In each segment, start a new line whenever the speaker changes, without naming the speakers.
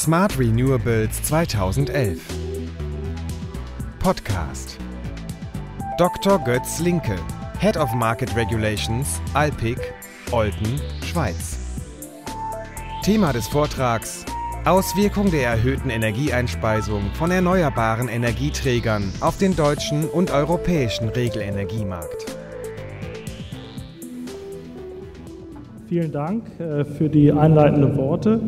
Smart Renewables 2011 Podcast Dr. Götz Linke, Head of Market Regulations, Alpic, Olten, Schweiz. Thema des Vortrags Auswirkung der erhöhten Energieeinspeisung von erneuerbaren Energieträgern auf den deutschen und europäischen Regelenergiemarkt.
Vielen Dank äh, für die einleitenden Worte.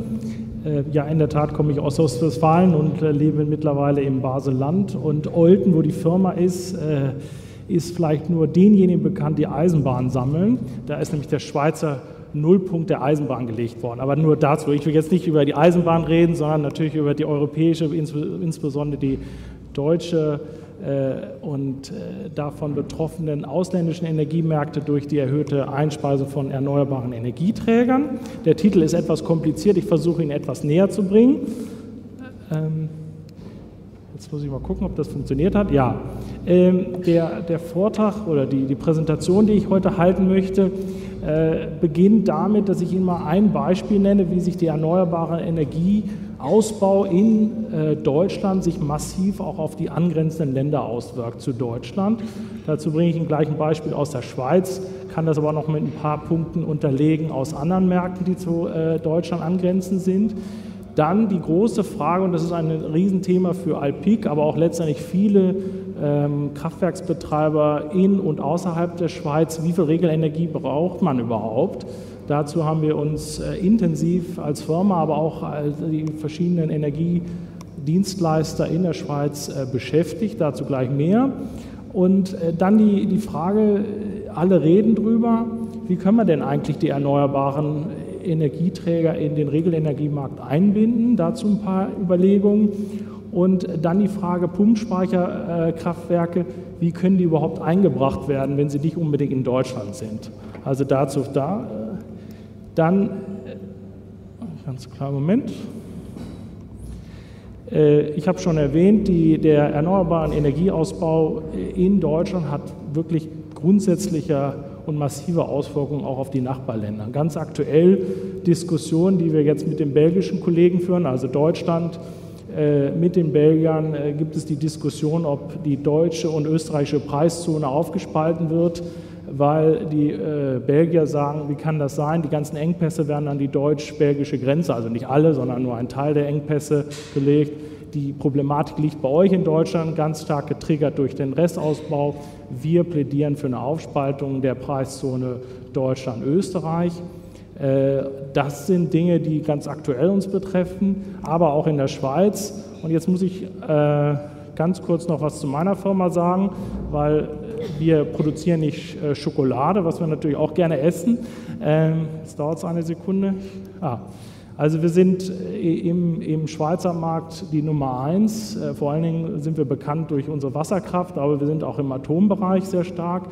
Äh, ja, in der Tat komme ich aus Ostwestfalen und äh, lebe mittlerweile im Basel-Land. Und Olten, wo die Firma ist, äh, ist vielleicht nur denjenigen bekannt, die Eisenbahn sammeln. Da ist nämlich der Schweizer Nullpunkt der Eisenbahn gelegt worden. Aber nur dazu. Ich will jetzt nicht über die Eisenbahn reden, sondern natürlich über die europäische, insbesondere die deutsche und äh, davon betroffenen ausländischen Energiemärkte durch die erhöhte Einspeisung von erneuerbaren Energieträgern. Der Titel ist etwas kompliziert, ich versuche ihn etwas näher zu bringen. Ähm, jetzt muss ich mal gucken, ob das funktioniert hat. Ja, ähm, der, der Vortrag oder die, die Präsentation, die ich heute halten möchte, äh, beginnt damit, dass ich Ihnen mal ein Beispiel nenne, wie sich die erneuerbare Energieausbau in äh, Deutschland sich massiv auch auf die angrenzenden Länder auswirkt zu Deutschland. Dazu bringe ich Ihnen gleich ein Beispiel aus der Schweiz, kann das aber noch mit ein paar Punkten unterlegen aus anderen Märkten, die zu äh, Deutschland angrenzend sind. Dann die große Frage, und das ist ein Riesenthema für Alpic, aber auch letztendlich viele ähm, Kraftwerksbetreiber in und außerhalb der Schweiz, wie viel Regelenergie braucht man überhaupt? Dazu haben wir uns äh, intensiv als Firma, aber auch als die verschiedenen Energiedienstleister in der Schweiz äh, beschäftigt, dazu gleich mehr. Und äh, dann die, die Frage, alle reden drüber, wie können wir denn eigentlich die erneuerbaren Energieträger in den Regelenergiemarkt einbinden? Dazu ein paar Überlegungen. Und dann die Frage Pumpspeicherkraftwerke, wie können die überhaupt eingebracht werden, wenn sie nicht unbedingt in Deutschland sind? Also dazu da. Dann, ganz klar, Moment. Äh, ich habe schon erwähnt, die, der erneuerbaren Energieausbau in Deutschland hat wirklich grundsätzliche und massive Auswirkungen auch auf die Nachbarländer. Ganz aktuell Diskussionen, die wir jetzt mit den belgischen Kollegen führen, also Deutschland, äh, mit den Belgiern äh, gibt es die Diskussion, ob die deutsche und österreichische Preiszone aufgespalten wird, weil die äh, Belgier sagen, wie kann das sein? Die ganzen Engpässe werden an die deutsch-belgische Grenze, also nicht alle, sondern nur ein Teil der Engpässe gelegt. Die Problematik liegt bei euch in Deutschland, ganz stark getriggert durch den Restausbau. Wir plädieren für eine Aufspaltung der Preiszone Deutschland-Österreich. Äh, das sind Dinge, die ganz aktuell uns betreffen, aber auch in der Schweiz. Und jetzt muss ich äh, ganz kurz noch was zu meiner Firma sagen, weil wir produzieren nicht äh, Schokolade, was wir natürlich auch gerne essen. Ähm, jetzt dauert es eine Sekunde. Ah. Also wir sind im, im, Schweizer Markt die Nummer eins. Vor allen Dingen sind wir bekannt durch unsere Wasserkraft, aber wir sind auch im Atombereich sehr stark.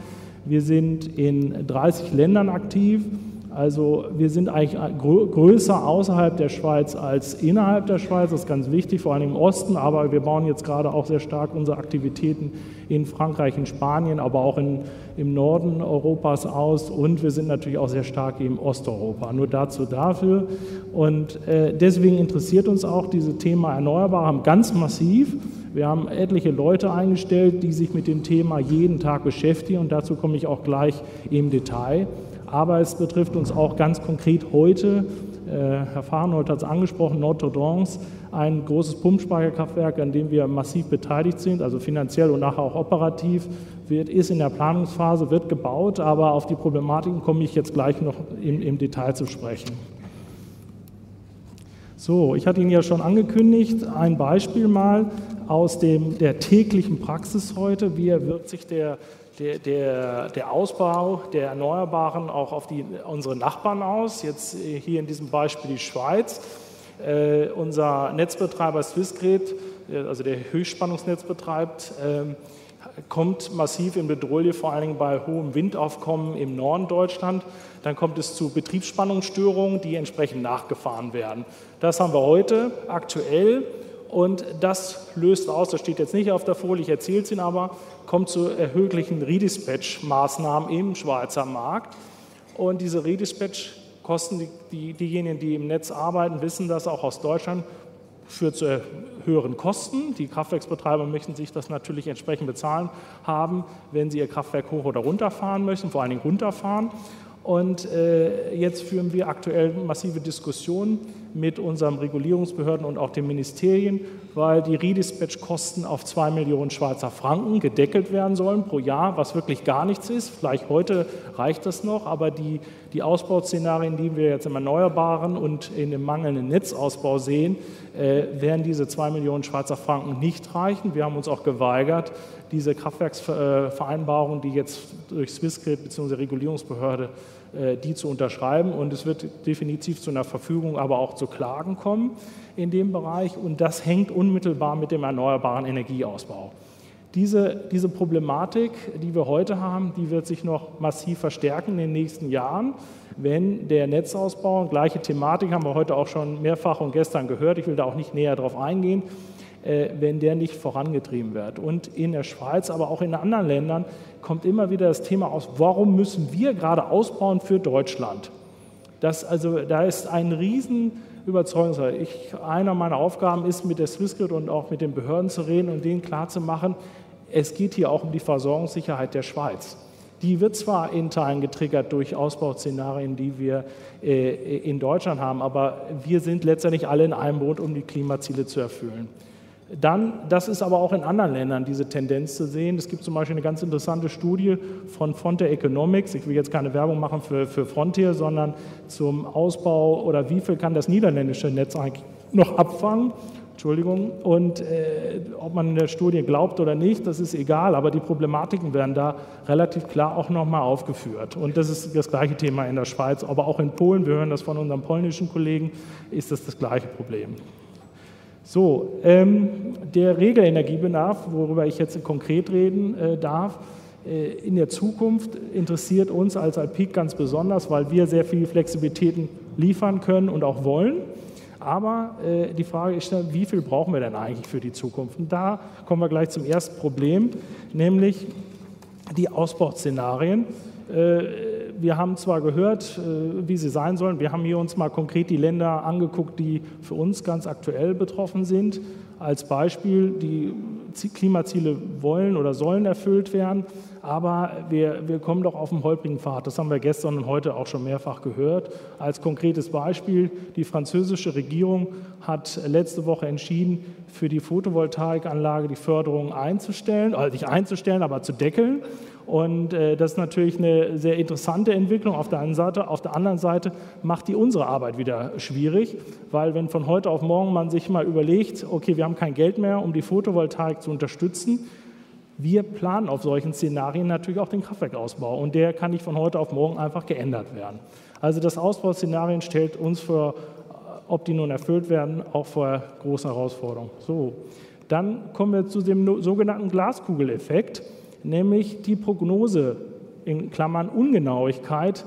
Wir sind in 30 Ländern aktiv also wir sind eigentlich größer außerhalb der Schweiz als innerhalb der Schweiz. Das ist ganz wichtig, vor allem im Osten. Aber wir bauen jetzt gerade auch sehr stark unsere Aktivitäten in Frankreich, in Spanien, aber auch in, im Norden Europas aus. Und wir sind natürlich auch sehr stark im Osteuropa. Nur dazu dafür. Und äh, deswegen interessiert uns auch dieses Thema Erneuerbare ganz massiv. Wir haben etliche Leute eingestellt, die sich mit dem Thema jeden Tag beschäftigen. Und dazu komme ich auch gleich im Detail aber es betrifft uns auch ganz konkret heute. Äh, Herr Farnold hat es angesprochen, Notre Dame, ein großes Pumpspeicherkraftwerk, an dem wir massiv beteiligt sind, also finanziell und nachher auch operativ, wird, ist in der Planungsphase, wird gebaut, aber auf die Problematiken komme ich jetzt gleich noch im, im Detail zu sprechen. So, ich hatte Ihnen ja schon angekündigt, ein Beispiel mal aus dem, der täglichen Praxis heute. Wie wirkt sich der der, der, der Ausbau der Erneuerbaren auch auf die, unsere Nachbarn aus. Jetzt äh, hier in diesem Beispiel die Schweiz. Äh, unser Netzbetreiber Swissgrid, äh, also der Höchstspannungsnetz betreibt, äh, kommt massiv in Bedrohung, vor allen Dingen bei hohem Windaufkommen im Norden Deutschland. Dann kommt es zu Betriebsspannungsstörungen, die entsprechend nachgefahren werden. Das haben wir heute aktuell und das löst aus, das steht jetzt nicht auf der Folie, ich erzähle es Ihnen aber, kommt zu erhöhlichen Redispatch-Maßnahmen im Schweizer Markt. Und diese Redispatch kosten die, die, diejenigen, die im Netz arbeiten, wissen das auch aus Deutschland führt zu höheren Kosten. Die Kraftwerksbetreiber möchten sich das natürlich entsprechend bezahlen haben, wenn sie ihr Kraftwerk hoch oder runterfahren möchten, vor allen Dingen runterfahren. Und äh, jetzt führen wir aktuell massive Diskussionen mit unseren Regulierungsbehörden und auch den Ministerien, weil die Redispatch-Kosten auf zwei Millionen Schweizer Franken gedeckelt werden sollen pro Jahr, was wirklich gar nichts ist. Vielleicht heute reicht das noch, aber die, die Ausbauszenarien, die wir jetzt im Erneuerbaren und in dem mangelnden Netzausbau sehen, äh, werden diese zwei Millionen Schweizer Franken nicht reichen. Wir haben uns auch geweigert, diese Kraftwerksvereinbarung, die jetzt durch Swissgrid bzw. Regulierungsbehörde äh, die zu unterschreiben. Und es wird definitiv zu einer Verfügung, aber auch zu Klagen kommen in dem Bereich. Und das hängt unmittelbar mit dem erneuerbaren Energieausbau. Diese, diese Problematik, die wir heute haben, die wird sich noch massiv verstärken in den nächsten Jahren, wenn der Netzausbau, gleiche Thematik haben wir heute auch schon mehrfach und gestern gehört, ich will da auch nicht näher darauf eingehen, äh, wenn der nicht vorangetrieben wird. Und in der Schweiz, aber auch in anderen Ländern kommt immer wieder das Thema aus, warum müssen wir gerade ausbauen für Deutschland? Das, also, da ist ein riesen Überzeugungssache. Einer meiner Aufgaben ist, mit der Swissgrid und auch mit den Behörden zu reden und denen klarzumachen, es geht hier auch um die Versorgungssicherheit der Schweiz. Die wird zwar in Teilen getriggert durch Ausbauszenarien, die wir äh, in Deutschland haben, aber wir sind letztendlich alle in einem Boot, um die Klimaziele zu erfüllen. Dann, das ist aber auch in anderen Ländern diese Tendenz zu sehen. Es gibt zum Beispiel eine ganz interessante Studie von Frontier Economics. Ich will jetzt keine Werbung machen für, für Frontier, sondern zum Ausbau oder wie viel kann das niederländische Netz eigentlich noch abfangen. Entschuldigung. Und äh, ob man in der Studie glaubt oder nicht, das ist egal, aber die Problematiken werden da relativ klar auch nochmal aufgeführt. Und das ist das gleiche Thema in der Schweiz, aber auch in Polen, wir hören das von unseren polnischen Kollegen, ist das das gleiche Problem. So, ähm, der Regelenergiebedarf, worüber ich jetzt konkret reden äh, darf, äh, in der Zukunft interessiert uns als Alpic ganz besonders, weil wir sehr viel Flexibilitäten liefern können und auch wollen. Aber äh, die Frage ist, wie viel brauchen wir denn eigentlich für die Zukunft? Und da kommen wir gleich zum ersten Problem, nämlich die Ausbauszenarien. Wir haben zwar gehört, äh, wie sie sein sollen, wir haben hier uns mal konkret die Länder angeguckt, die für uns ganz aktuell betroffen sind. Als Beispiel, die Klimaziele wollen oder sollen erfüllt werden, aber wir, wir kommen doch auf dem holprigen Pfad. Das haben wir gestern und heute auch schon mehrfach gehört. Als konkretes Beispiel, die französische Regierung hat letzte Woche entschieden, für die Photovoltaikanlage die Förderung einzustellen, also nicht einzustellen, aber zu deckeln. Und äh, das ist natürlich eine sehr interessante Entwicklung auf der einen Seite. Auf der anderen Seite macht die unsere Arbeit wieder schwierig, weil wenn von heute auf morgen man sich mal überlegt, okay, wir haben kein Geld mehr, um die Photovoltaik zu unterstützen, wir planen auf solchen Szenarien natürlich auch den Kraftwerkausbau und der kann nicht von heute auf morgen einfach geändert werden. Also das Ausbauszenarien stellt uns vor, ob die nun erfüllt werden, auch vor große Herausforderungen. So, dann kommen wir zu dem sogenannten Glaskugeleffekt nämlich die Prognose in Klammern Ungenauigkeit.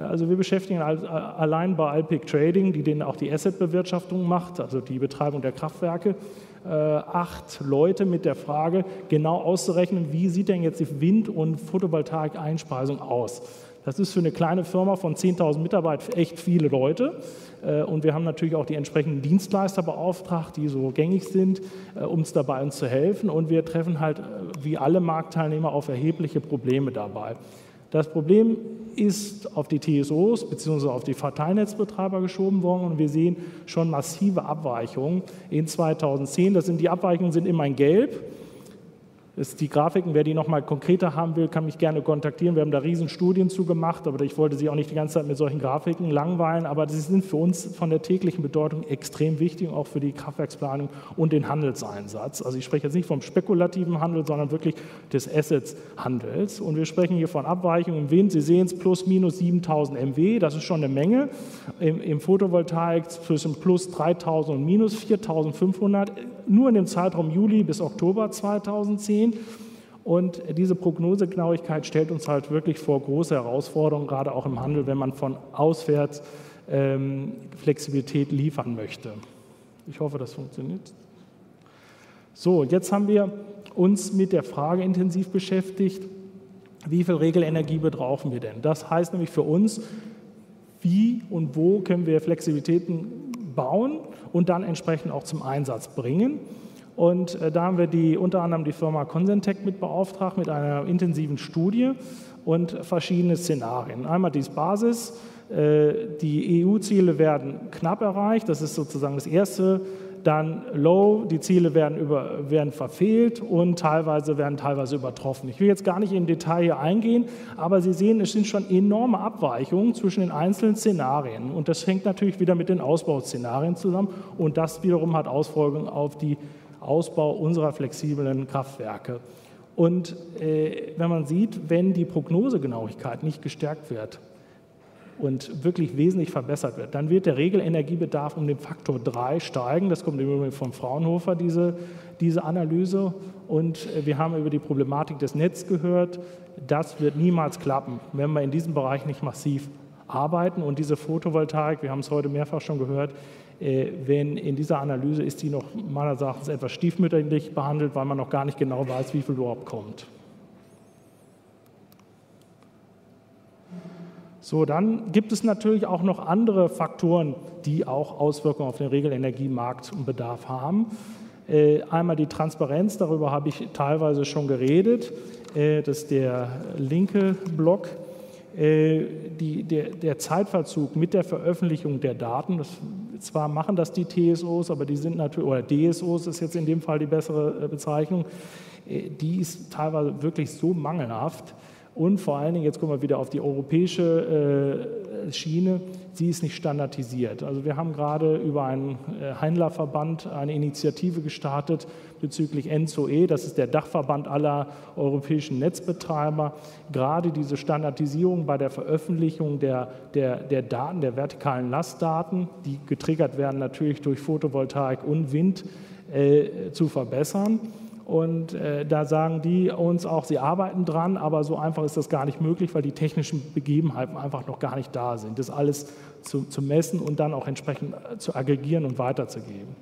Also wir beschäftigen allein bei Alpic Trading, die denen auch die Assetbewirtschaftung macht, also die Betreibung der Kraftwerke, äh, acht Leute mit der Frage, genau auszurechnen, wie sieht denn jetzt die Wind- und Photovoltaik-Einspeisung aus. Das ist für eine kleine Firma von 10.000 Mitarbeitern echt viele Leute. Äh, und wir haben natürlich auch die entsprechenden Dienstleister beauftragt, die so gängig sind, äh, uns dabei uns zu helfen. Und wir treffen halt äh, wie alle Marktteilnehmer auf erhebliche Probleme dabei. Das Problem ist auf die TSOs bzw. auf die Verteilnetzbetreiber geschoben worden und wir sehen schon massive Abweichungen in 2010. Das sind die Abweichungen sind immer in Gelb ist die Grafiken. Wer die nochmal konkreter haben will, kann mich gerne kontaktieren. Wir haben da Riesenstudien zu gemacht, aber ich wollte Sie auch nicht die ganze Zeit mit solchen Grafiken langweilen. Aber sie sind für uns von der täglichen Bedeutung extrem wichtig, auch für die Kraftwerksplanung und den Handelseinsatz. Also ich spreche jetzt nicht vom spekulativen Handel, sondern wirklich des Assets-Handels. Und wir sprechen hier von Abweichungen im Wind. Sie sehen es plus minus 7000 MW, das ist schon eine Menge. Im, im Photovoltaik zwischen plus 3000 und minus 4500, nur in dem Zeitraum Juli bis Oktober 2010 ziehen. Und diese Prognosegenauigkeit stellt uns halt wirklich vor große Herausforderungen, gerade auch im Handel, wenn man von auswärts ähm, Flexibilität liefern möchte. Ich hoffe, das funktioniert. So, jetzt haben wir uns mit der Frage intensiv beschäftigt, wie viel Regelenergie brauchen wir denn? Das heißt nämlich für uns, wie und wo können wir Flexibilitäten bauen und dann entsprechend auch zum Einsatz bringen. Und äh, da haben wir die, unter anderem die Firma Consentec mit beauftragt mit einer intensiven Studie und verschiedene Szenarien. Einmal die Basis, äh, die EU-Ziele werden knapp erreicht, das ist sozusagen das erste dann Low, die Ziele werden, über, werden verfehlt und teilweise werden teilweise übertroffen. Ich will jetzt gar nicht im Detail hier eingehen, aber Sie sehen, es sind schon enorme Abweichungen zwischen den einzelnen Szenarien und das hängt natürlich wieder mit den Ausbauszenarien zusammen und das wiederum hat Auswirkungen auf den Ausbau unserer flexiblen Kraftwerke. Und äh, wenn man sieht, wenn die Prognosegenauigkeit nicht gestärkt wird, und wirklich wesentlich verbessert wird, dann wird der Regelenergiebedarf um den Faktor 3 steigen. Das kommt im Übrigen von Fraunhofer, diese, diese Analyse. Und äh, wir haben über die Problematik des Netzes gehört. Das wird niemals klappen, wenn wir in diesem Bereich nicht massiv arbeiten. Und diese Photovoltaik, wir haben es heute mehrfach schon gehört, wenn in dieser Analyse ist die noch meines Erachtens etwas stiefmütterlich behandelt, weil man noch gar nicht genau weiß, wie viel überhaupt kommt. So, dann gibt es natürlich auch noch andere Faktoren, die auch Auswirkungen auf den Regelenergiemarkt und Bedarf haben. Äh, einmal die Transparenz, darüber habe ich teilweise schon geredet. Äh, das ist der linke Block. Äh, die, der, der, Zeitverzug mit der Veröffentlichung der Daten, das, zwar machen das die TSOs, aber die sind natürlich, oder DSOs ist jetzt in dem Fall die bessere Bezeichnung, die ist teilweise wirklich so mangelhaft, und vor allen Dingen, jetzt kommen wir wieder auf die europäische äh, Schiene, sie ist nicht standardisiert. Also wir haben gerade über einen äh, Händlerverband eine Initiative gestartet bezüglich ENZOE, das ist der Dachverband aller europäischen Netzbetreiber, gerade diese Standardisierung bei der Veröffentlichung der, der, der Daten, der vertikalen Lastdaten, die getriggert werden natürlich durch Photovoltaik und Wind, äh, zu verbessern. Und äh, da sagen die uns auch, sie arbeiten dran, aber so einfach ist das gar nicht möglich, weil die technischen Begebenheiten einfach noch gar nicht da sind. Das alles zu, zu messen und dann auch entsprechend äh, zu aggregieren und weiterzugeben.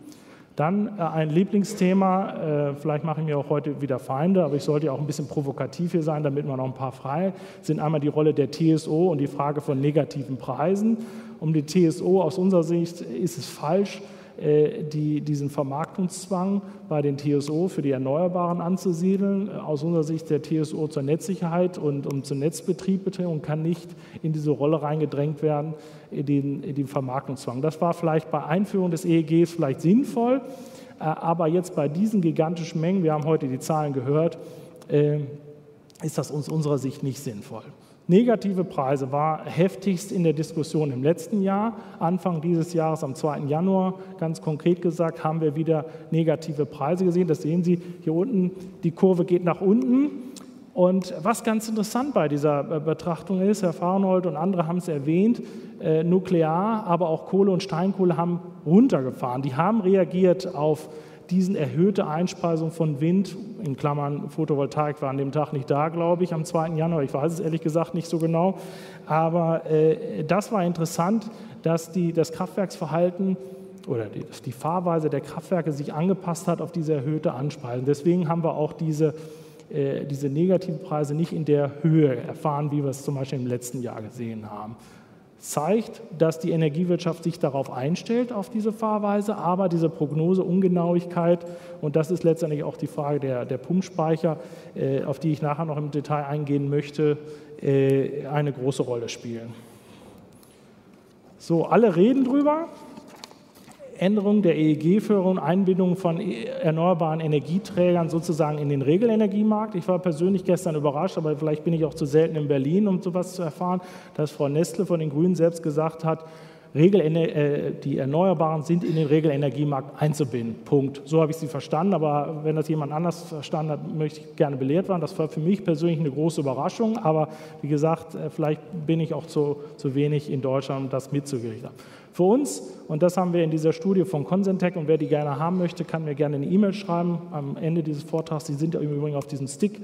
Dann äh, ein Lieblingsthema, äh, vielleicht mache ich mir auch heute wieder Feinde, aber ich sollte ja auch ein bisschen provokativ hier sein, damit man noch ein paar frei sind. Einmal die Rolle der TSO und die Frage von negativen Preisen. Um die TSO aus unserer Sicht ist es falsch, die, diesen Vermarktungszwang bei den TSO für die Erneuerbaren anzusiedeln. Aus unserer Sicht der TSO zur Netzsicherheit und, und zum Netzbetrieb und kann nicht in diese Rolle reingedrängt werden, den, den Vermarktungszwang. Das war vielleicht bei Einführung des EEGs vielleicht sinnvoll, äh, aber jetzt bei diesen gigantischen Mengen, wir haben heute die Zahlen gehört, äh, ist das aus unserer Sicht nicht sinnvoll. Negative Preise war heftigst in der Diskussion im letzten Jahr. Anfang dieses Jahres, am 2. Januar, ganz konkret gesagt, haben wir wieder negative Preise gesehen. Das sehen Sie hier unten. Die Kurve geht nach unten. Und was ganz interessant bei dieser äh, Betrachtung ist, Herr Fahrenhold und andere haben es erwähnt, äh, Nuklear, aber auch Kohle und Steinkohle haben runtergefahren. Die haben reagiert auf diesen erhöhte Einspeisung von Wind, in Klammern Photovoltaik war an dem Tag nicht da, glaube ich, am 2. Januar, ich weiß es ehrlich gesagt nicht so genau, aber äh, das war interessant, dass die, das Kraftwerksverhalten oder die, die Fahrweise der Kraftwerke sich angepasst hat auf diese erhöhte Anspeisung. Deswegen haben wir auch diese, äh, diese negativen Preise nicht in der Höhe erfahren, wie wir es zum Beispiel im letzten Jahr gesehen haben zeigt, dass die Energiewirtschaft sich darauf einstellt, auf diese Fahrweise, aber diese Prognoseungenauigkeit, und das ist letztendlich auch die Frage der, der Pumpspeicher, äh, auf die ich nachher noch im Detail eingehen möchte, äh, eine große Rolle spielen. So, alle reden drüber. Änderung der EEG-Förderung, Einbindung von e-, erneuerbaren Energieträgern sozusagen in den Regelenergiemarkt. Ich war persönlich gestern überrascht, aber vielleicht bin ich auch zu selten in Berlin, um sowas zu erfahren, dass Frau Nestle von den Grünen selbst gesagt hat, äh, die Erneuerbaren sind in den Regelenergiemarkt einzubinden. Punkt. So habe ich sie verstanden, aber wenn das jemand anders verstanden hat, möchte ich gerne belehrt werden. Das war für mich persönlich eine große Überraschung, aber wie gesagt, äh, vielleicht bin ich auch zu, zu wenig in Deutschland, um das mitzugerichtet. Für uns, und das haben wir in dieser Studie von Consentec, und wer die gerne haben möchte, kann mir gerne eine E-Mail schreiben am Ende dieses Vortrags. Die sind im Übrigen auf diesem Stick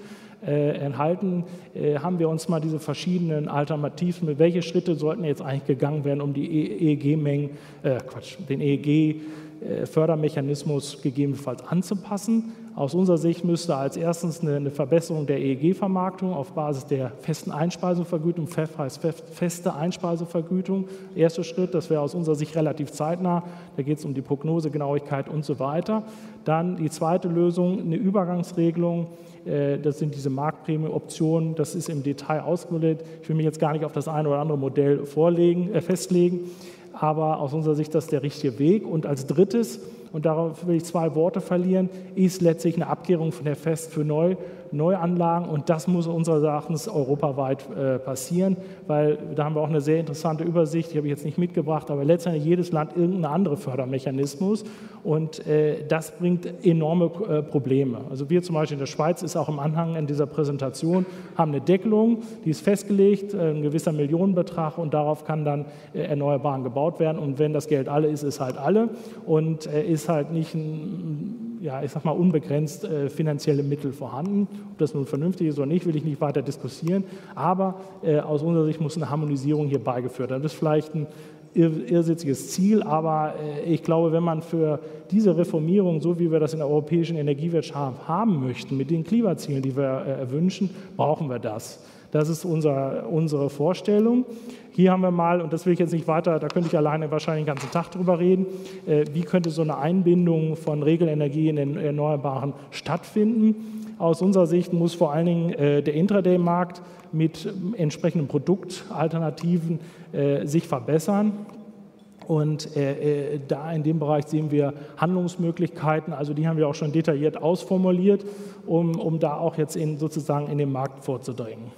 äh, enthalten. Äh, haben wir uns mal diese verschiedenen Alternativen, welche Schritte sollten jetzt eigentlich gegangen werden, um die EEG-Mengen, äh, Quatsch, den EEG Fördermechanismus gegebenenfalls anzupassen Aus unserer Sicht müsste als erstens eine, Verbesserung der EEG-Vermarktung auf Basis der festen Einspeisevergütung, FEF heißt feste Einspeisevergütung, erster Schritt, das wäre aus unserer Sicht relativ zeitnah, da geht es um die Prognosegenauigkeit und so weiter. Dann die zweite Lösung, eine Übergangsregelung, äh, das sind diese Marktprämie-Optionen, das ist im Detail ausgemodelt. Ich will mich jetzt gar nicht auf das eine oder andere Modell vorlegen, äh, festlegen, aber aus unserer Sicht das der richtige Weg. Und als drittes, und darauf will ich zwei Worte verlieren, ist letztlich eine Abkehrung von der Fest für Neu Neuanlagen und das muss unseres Erachtens europaweit äh, passieren, weil da haben wir auch eine sehr interessante Übersicht, die habe ich jetzt nicht mitgebracht, aber letztendlich jedes Land irgendeinen anderen Fördermechanismus und äh, das bringt enorme äh, Probleme. Also wir zum Beispiel in der Schweiz ist auch im Anhang in dieser Präsentation, haben eine Deckelung, die ist festgelegt, äh, ein gewisser Millionenbetrag und darauf kann dann äh, Erneuerbaren gebaut werden und wenn das Geld alle ist, ist halt alle und äh, ist halt nicht ein ja, ich sag mal, unbegrenzt äh, finanzielle Mittel vorhanden. Ob das nun vernünftig ist oder nicht, will ich nicht weiter diskutieren. Aber äh, aus unserer Sicht muss eine Harmonisierung hier beigeführt werden. Das ist vielleicht ein irrsitziges Ziel, aber äh, ich glaube, wenn man für diese Reformierung, so wie wir das in der europäischen Energiewirtschaft haben möchten, mit den Klimazielen, die wir äh, wünschen, brauchen wir das. Das ist unser, unsere Vorstellung. Hier haben wir mal, und das will ich jetzt nicht weiter, da könnte ich alleine wahrscheinlich den ganzen Tag drüber reden, äh, wie könnte so eine Einbindung von Regelenergie in den Erneuerbaren stattfinden. Aus unserer Sicht muss vor allen Dingen äh, der Intraday-Markt mit entsprechenden Produktalternativen äh, sich verbessern. Und äh, äh, da in dem Bereich sehen wir Handlungsmöglichkeiten. Also die haben wir auch schon detailliert ausformuliert, um, um da auch jetzt in, sozusagen in den Markt vorzudringen.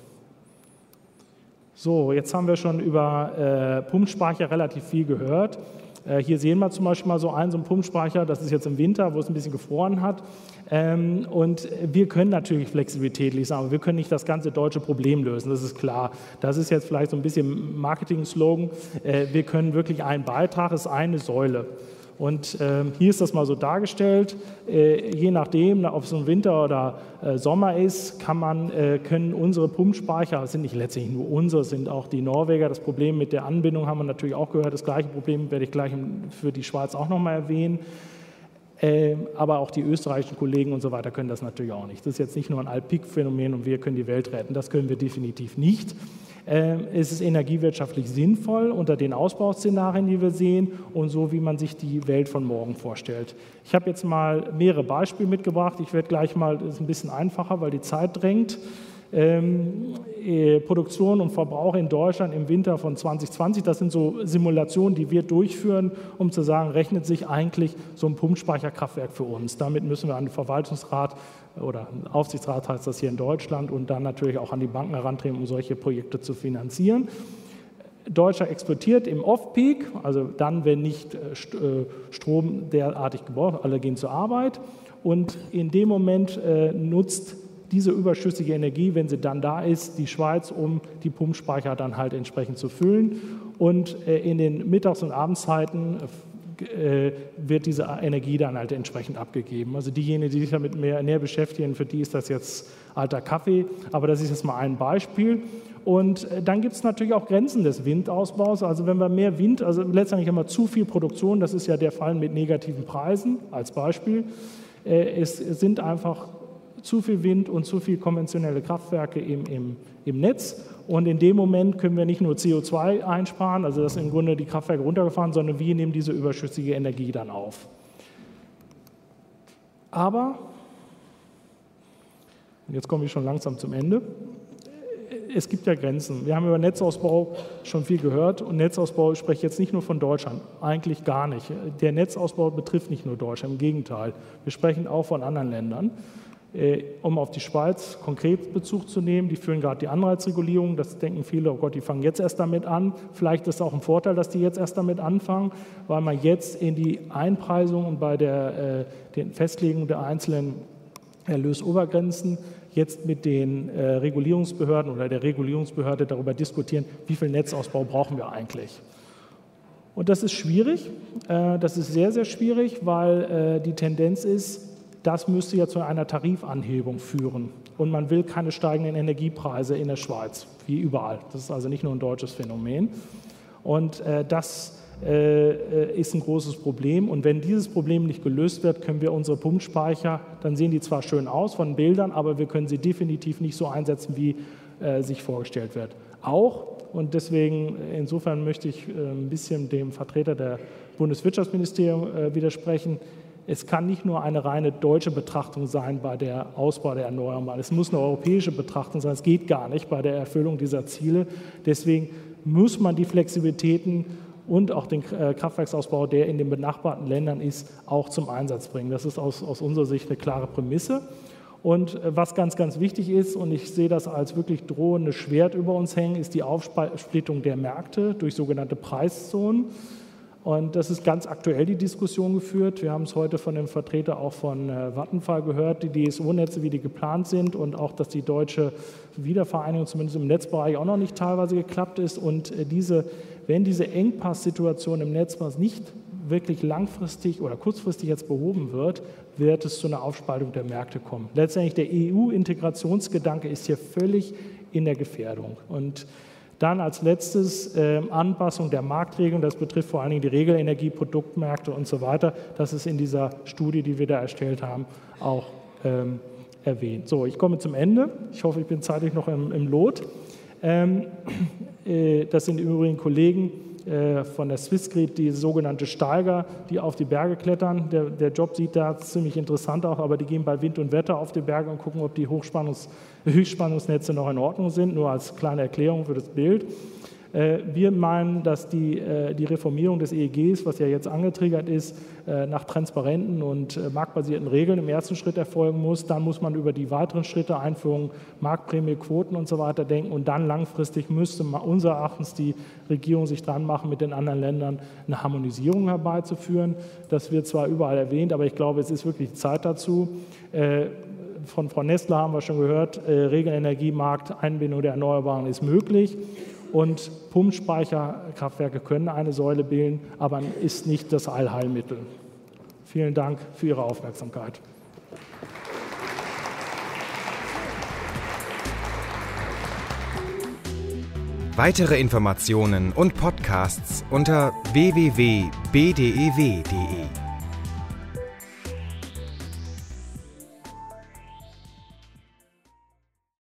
So, jetzt haben wir schon über äh, Pumpspeicher relativ viel gehört. Äh, hier sehen wir zum Beispiel mal so einen, so einen Pumpspeicher, das ist jetzt im Winter, wo es ein bisschen gefroren hat. Ähm, und wir können natürlich Flexibilität liefern, aber wir können nicht das ganze deutsche Problem lösen, das ist klar. Das ist jetzt vielleicht so ein bisschen Marketing-Slogan. Äh, wir können wirklich einen Beitrag, ist eine Säule. Und ähm, hier ist das mal so dargestellt. Äh, je nachdem, ob es ein Winter oder äh, Sommer ist, kann man, äh, können unsere Pumpspeicher, das sind nicht letztendlich nur unsere, sind auch die Norweger. Das Problem mit der Anbindung haben wir natürlich auch gehört. Das gleiche Problem werde ich gleich für die Schweiz auch nochmal erwähnen. Ähm, aber auch die österreichischen Kollegen und so weiter können das natürlich auch nicht. Das ist jetzt nicht nur ein Alpik-Phänomen und wir können die Welt retten. Das können wir definitiv nicht. Ähm, es ist energiewirtschaftlich sinnvoll unter den Ausbauszenarien, die wir sehen und so, wie man sich die Welt von morgen vorstellt. Ich habe jetzt mal mehrere Beispiele mitgebracht. Ich werde gleich mal, das ist ein bisschen einfacher, weil die Zeit drängt. Ähm, äh, Produktion und Verbrauch in Deutschland im Winter von 2020. Das sind so Simulationen, die wir durchführen, um zu sagen, rechnet sich eigentlich so ein Pumpspeicherkraftwerk für uns. Damit müssen wir an den Verwaltungsrat oder Aufsichtsrat heißt das hier in Deutschland und dann natürlich auch an die Banken herantreten, um solche Projekte zu finanzieren. Deutscher exportiert im Off-Peak, also dann, wenn nicht äh, äh, Strom derartig gebraucht, alle gehen zur Arbeit und in dem Moment äh, nutzt diese überschüssige Energie, wenn sie dann da ist, die Schweiz, um die Pumpspeicher dann halt entsprechend zu füllen. Und in den Mittags- und Abendzeiten äh, wird diese Energie dann halt entsprechend abgegeben. Also diejenigen, die sich damit mehr, näher beschäftigen, für die ist das jetzt alter Kaffee, aber das ist jetzt mal ein Beispiel. Und äh, dann gibt es natürlich auch Grenzen des Windausbaus. Also wenn wir mehr Wind, also letztendlich immer zu viel Produktion, das ist ja der Fall mit negativen Preisen als Beispiel. Äh, es sind einfach zu viel Wind und zu viel konventionelle Kraftwerke im, im, im Netz. Und in dem Moment können wir nicht nur CO2 einsparen, also dass im Grunde die Kraftwerke runtergefahren, sondern wir nehmen diese überschüssige Energie dann auf. Aber, und jetzt komme ich schon langsam zum Ende, es gibt ja Grenzen. Wir haben über Netzausbau schon viel gehört und Netzausbau, ich spreche jetzt nicht nur von Deutschland, eigentlich gar nicht. Der Netzausbau betrifft nicht nur Deutschland, im Gegenteil. Wir sprechen auch von anderen Ländern. Äh, um auf die Schweiz konkret Bezug zu nehmen, die führen gerade die Anreizregulierung. Das denken viele, oh Gott, die fangen jetzt erst damit an. Vielleicht ist es auch ein Vorteil, dass die jetzt erst damit anfangen, weil man jetzt in die Einpreisung und bei der äh, Festlegung der einzelnen Erlösobergrenzen jetzt mit den äh, Regulierungsbehörden oder der Regulierungsbehörde darüber diskutieren, wie viel Netzausbau brauchen wir eigentlich. Und das ist schwierig. Äh, das ist sehr, sehr schwierig, weil äh, die Tendenz ist, das müsste ja zu einer Tarifanhebung führen. Und man will keine steigenden Energiepreise in der Schweiz, wie überall. Das ist also nicht nur ein deutsches Phänomen. Und äh, das äh, ist ein großes Problem. Und wenn dieses Problem nicht gelöst wird, können wir unsere Pumpspeicher, dann sehen die zwar schön aus von Bildern, aber wir können sie definitiv nicht so einsetzen, wie äh, sich vorgestellt wird. Auch, und deswegen insofern möchte ich äh, ein bisschen dem Vertreter der Bundeswirtschaftsministerium äh, widersprechen, es kann nicht nur eine reine deutsche Betrachtung sein bei der Ausbau der Erneuerbaren. Es muss eine europäische Betrachtung sein. Es geht gar nicht bei der Erfüllung dieser Ziele. Deswegen muss man die Flexibilitäten und auch den äh, Kraftwerksausbau, der in den benachbarten Ländern ist, auch zum Einsatz bringen. Das ist aus, aus unserer Sicht eine klare Prämisse. Und äh, was ganz, ganz wichtig ist, und ich sehe das als wirklich drohendes Schwert über uns hängen, ist die Aufsplittung der Märkte durch sogenannte Preiszonen. Und das ist ganz aktuell die Diskussion geführt. Wir haben es heute von dem Vertreter auch von äh, Vattenfall gehört, die DSO-Netze, wie die geplant sind und auch, dass die deutsche Wiedervereinigung zumindest im Netzbereich auch noch nicht teilweise geklappt ist. Und äh, diese, wenn diese Engpasssituation im Netz nicht wirklich langfristig oder kurzfristig jetzt behoben wird, wird es zu einer Aufspaltung der Märkte kommen. Letztendlich der EU-Integrationsgedanke ist hier völlig in der Gefährdung. Und dann als letztes äh, Anpassung der Marktregeln, das betrifft vor allen Dingen die Regelenergie, Produktmärkte und so weiter. Das ist in dieser Studie, die wir da erstellt haben, auch ähm, erwähnt. So, ich komme zum Ende. Ich hoffe, ich bin zeitlich noch im, im Lot. Ähm, äh, das sind im Übrigen Kollegen äh, von der Swissgrid, die sogenannte Steiger, die auf die Berge klettern. Der, der, Job sieht da ziemlich interessant aus, aber die gehen bei Wind und Wetter auf die Berge und gucken, ob die Hochspannungs Höchstspannungsnetze noch in Ordnung sind, nur als kleine Erklärung für das Bild. Äh, wir meinen, dass die, äh, die Reformierung des EEGs, was ja jetzt angetriggert ist, äh, nach transparenten und marktbasierten Regeln im ersten Schritt erfolgen muss. Dann muss man über die weiteren Schritte, Einführung Marktprämie, Quoten und so weiter denken. Und dann langfristig müsste unseres Erachtens die Regierung sich dran machen, mit den anderen Ländern eine Harmonisierung herbeizuführen. Das wird zwar überall erwähnt, aber ich glaube, es ist wirklich Zeit dazu von Frau Nestler haben wir schon gehört, äh, Regelenergiemarkt, Einbindung der Erneuerbaren ist möglich. Und Pumpspeicherkraftwerke können eine Säule bilden, aber ist nicht das Allheilmittel. Vielen Dank für Ihre Aufmerksamkeit.
Weitere Informationen und Podcasts unter www.bdew.de.